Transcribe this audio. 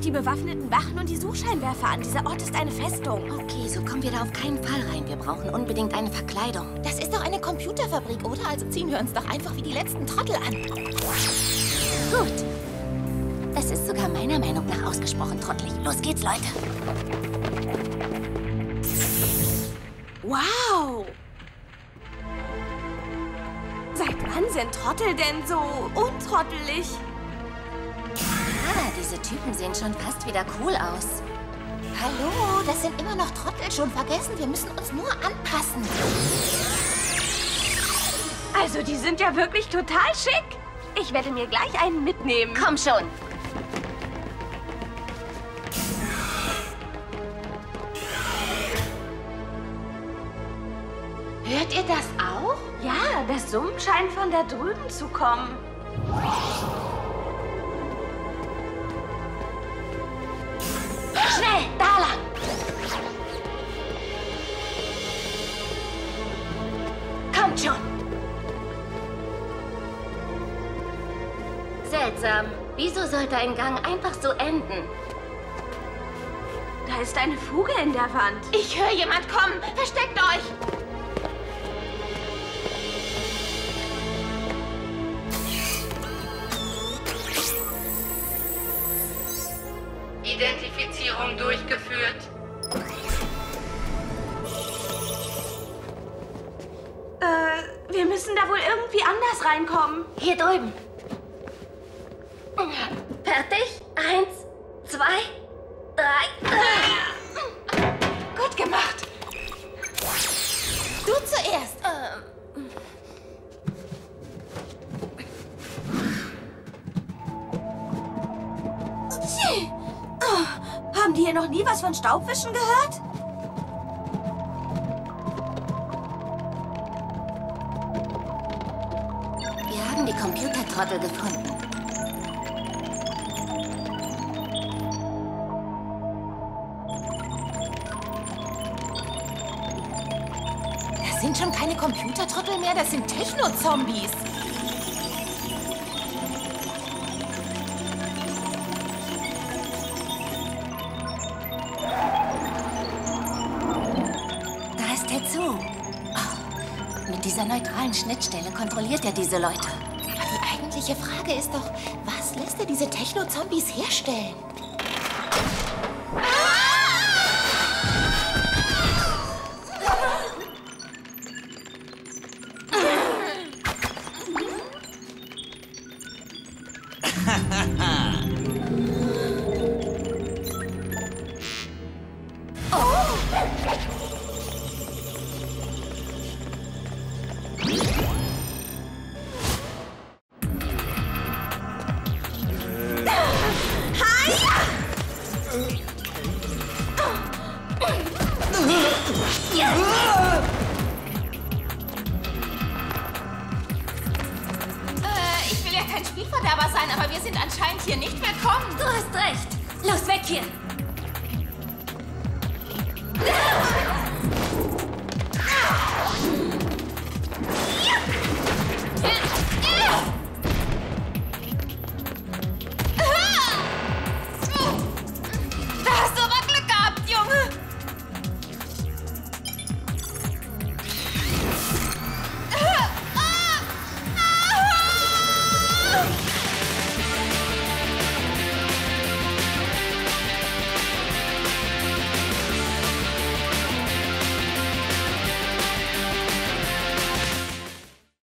die bewaffneten Wachen und die Suchscheinwerfer an. Dieser Ort ist eine Festung. Okay, so kommen wir da auf keinen Fall rein. Wir brauchen unbedingt eine Verkleidung. Das ist doch eine Computerfabrik, oder? Also ziehen wir uns doch einfach wie die letzten Trottel an. Gut. Das ist sogar meiner Meinung nach ausgesprochen trottelig. Los geht's, Leute. Wow! Seit wann sind Trottel denn so untrottelig? Diese Typen sehen schon fast wieder cool aus. Hallo, das sind immer noch Trottel. Schon vergessen, wir müssen uns nur anpassen. Also, die sind ja wirklich total schick. Ich werde mir gleich einen mitnehmen. Komm schon. Hört ihr das auch? Ja, das Summen scheint von da drüben zu kommen. Seltsam. Wieso sollte ein Gang einfach so enden? Da ist eine Fuge in der Wand. Ich höre jemand kommen. Versteckt euch. Identifizierung durchgeführt. Äh, wir müssen da wohl irgendwie anders reinkommen. Hier drüben. Fertig? Eins, zwei, drei. Gut gemacht. Du zuerst. Oh, haben die hier noch nie was von Staubwischen gehört? Wir haben die Computertrottel gefunden. Das sind schon keine Computertrottel mehr, das sind Techno-Zombies. Da ist Tetsu. Oh, mit dieser neutralen Schnittstelle kontrolliert er diese Leute. Aber die eigentliche Frage ist doch, was lässt er diese Techno-Zombies herstellen? Äh, Spielverderber sein, aber wir sind anscheinend hier nicht willkommen. Du hast recht. Los, weg hier. Oh!